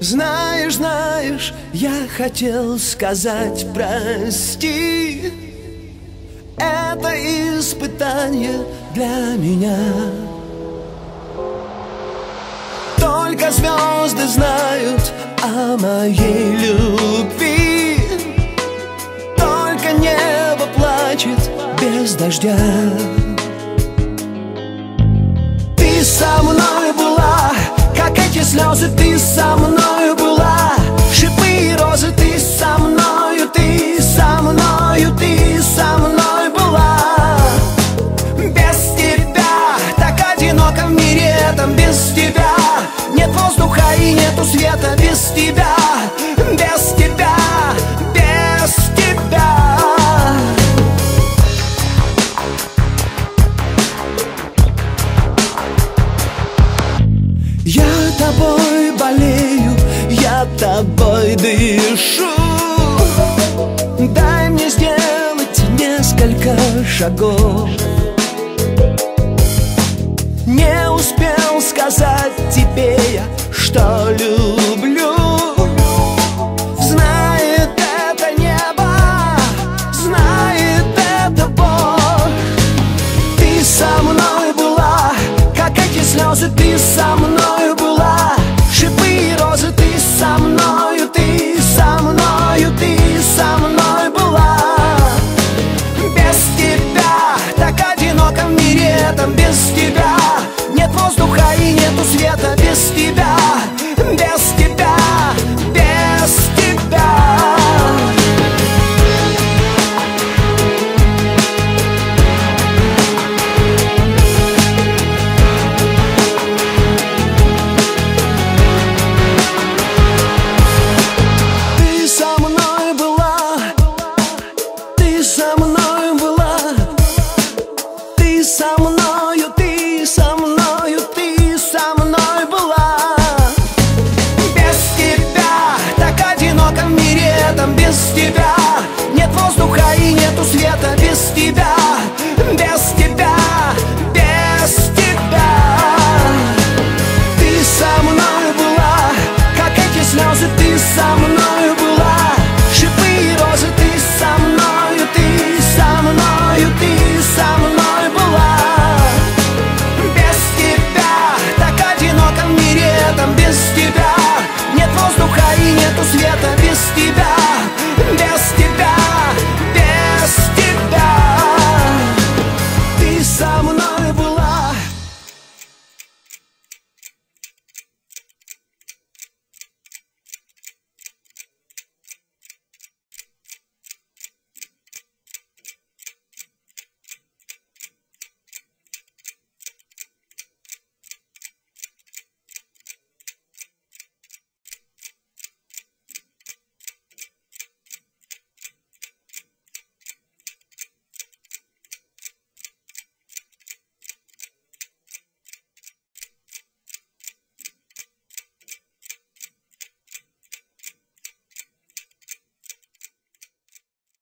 Знаешь, знаешь, я хотел сказать прости. Это испытание для меня. Только звезды знают о моей любви. Только небо плачет без дождя. Ты со мной Я тобой болею, я тобой дышу. Дай мне сделать несколько шагов. Не успел сказать тебе я, что люблю Без тебя. Нет воздуха и нету света Без тебя, без тебя, без тебя. Ты со мной была, ты со мной была, ты со мною, без тебя. Нет воздуха и нету света без тебя.